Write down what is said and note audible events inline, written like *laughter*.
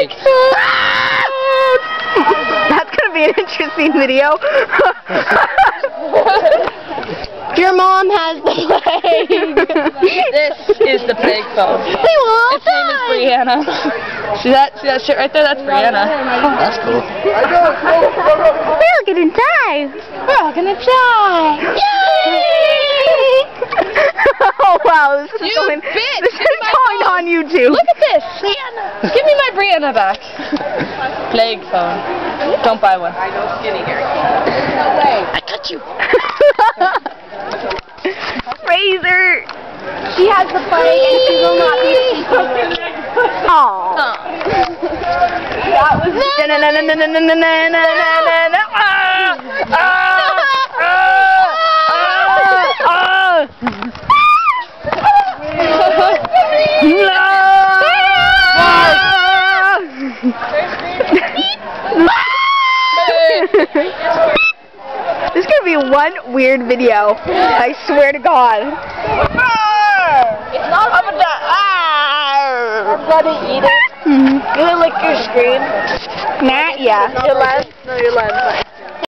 *laughs* That's gonna be an interesting video. *laughs* Your mom has the plague. This is the plague phone. we will Its name is Brianna. See that? See that shit right there? That's Brianna. That's cool. We're gonna die. We're all gonna die. Yay! *laughs* oh wow, this is You going. bitch, This is going on YouTube. Look at this. Brianna. Give me my Brianna back. Plague phone. Don't buy one. I know skinny Gary. No way. I cut you. Razor. She has the plague and she will not be Aww. That was Na-na-na-na-na-na-na-na-na-na-na. Ah! This is gonna be one weird video. I swear to God. It's not I'm gonna I'm gonna eat it. Mhm. You gonna lick your screen? Nah, yeah. Your lens? No, your lens.